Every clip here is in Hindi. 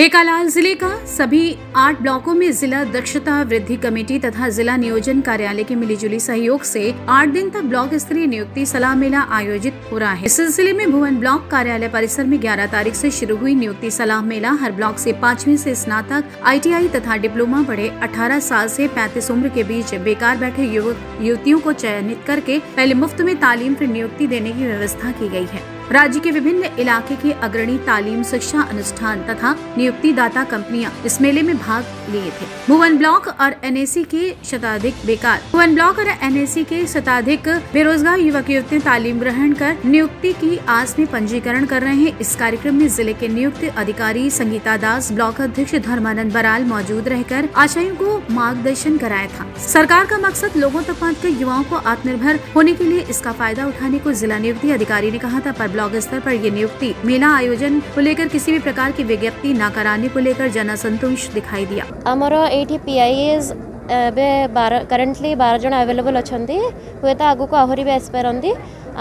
हेकालाल जिले का सभी आठ ब्लॉकों में जिला दक्षता वृद्धि कमेटी तथा जिला नियोजन कार्यालय के मिलीजुली सहयोग से आठ दिन तक ब्लॉक स्तरीय नियुक्ति सलाह मेला आयोजित हो रहा है इस सिलसिले में भुवन ब्लॉक कार्यालय परिसर में 11 तारीख से शुरू हुई नियुक्ति सलाह मेला हर ब्लॉक से पांचवी से स्नातक आईटीआई तथा डिप्लोमा पढ़े अठारह साल ऐसी पैंतीस उम्र के बीच बेकार बैठे युवक युवतियों को चयनित करके पहले मुफ्त में तालीम फिर नियुक्ति देने की व्यवस्था की गयी है राज्य के विभिन्न इलाके के अग्रणी तालीम शिक्षा अनुष्ठान तथा नियुक्ति दाता कंपनियां इस मेले में भाग लिए थे भुवन ब्लॉक और एनएसी के शताधिक बेकार भुवन ब्लॉक और एनएसी के शताधिक बेरोजगार युवक युवती तालीम ग्रहण कर नियुक्ति की आस में पंजीकरण कर रहे हैं इस कार्यक्रम में जिले के नियुक्त अधिकारी संगीता दास ब्लॉक अध्यक्ष धर्मानंद बराल मौजूद रहकर आशाओं को मार्गदर्शन कराया था सरकार का मकसद लोगों तक पहुँच युवाओं को आत्मनिर्भर होने के लिए इसका फायदा उठाने को जिला नियुक्ति अधिकारी ने कहा था ब्लॉक स्तर पर ये नियुक्ति मेला आयोजन को लेकर किसी भी प्रकार की विज्ञप्ति न कराने को लेकर जन असंतोष दिखाई दिया आमर ये पी आई एस एवं बार करेन्टली बार जन आभेलेबल अच्छा हे तो आगे आहरी भी आसपारती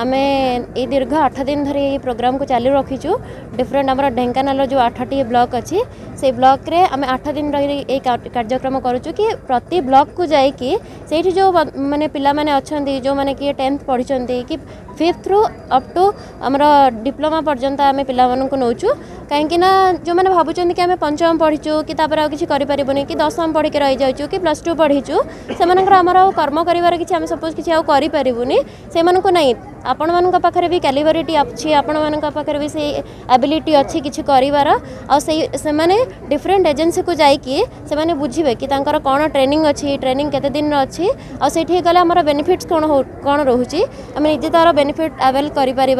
आम ये दीर्घ आठ दिन धरी ये प्रोग्राम को चालू रखीचु डिफरेन्ट आम ढेकाना जो आठटी ब्लक अच्छी से ब्लक आम आठ दिन रही कार्यक्रम करुचु कि प्रति ब्लक को जाकि जो मैंने पाने अच्छा जो मैंने कि टेन्थ पढ़ी कि फिफ्थ रू अप टू डिप्लोमा पर्यटन आम पे नौ कहीं जो मैंने भावुँ कि आम पंचम पढ़ी किसी आरपरुन कि दशम पढ़ी रही जाऊँ कि प्लस टू पढ़ी चुना कर्म कर सपोज किसी आपरबूनी से मैं आपण मेरे भी क्यालिबरीटी अच्छी आपण मेरे भी सही एबिलिटी अच्छी किसी करार डिफरेन्ट एजेन्सी को जाने बुझे कि कौन ट्रेनिंग अच्छी ट्रेनिंग केतदिन अच्छी आईटी गले आम बेनिफिट्स कौन कौन रोचे निजे तार बेनिफिट आवेल करें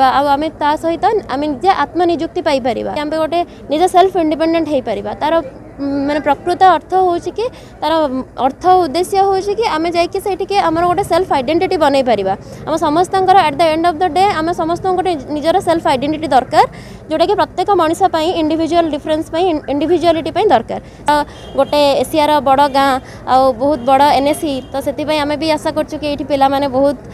सहित आम निजे आत्मनिजुक्ति पाई कैंप आमे गोटे निज सेल्फ इंडिपेडेट हो पार तार मैंने प्रकृत अर्थ हो तार अर्थ उद्देश्य हो आम जाइए गोटे सेल्फ आईडेट बनई पार आम समस्त at the end of the day आम समस्त गोटे निजर सेल्फ आईडेट दरकार जोटा कि प्रत्येक मनीषपी इंडिजुआल डिफरेन्स इंडिजुआलीटी दरकार गोटे एसीयर बड़ गाँ आउ बहुत बड़ एनएससी तो से आम भी आशा कर पे बहुत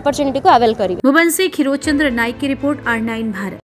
अपरच्युनिटी को आवेल करेंगे भुवनसी Kshirochandra Nayak report R nine Bharat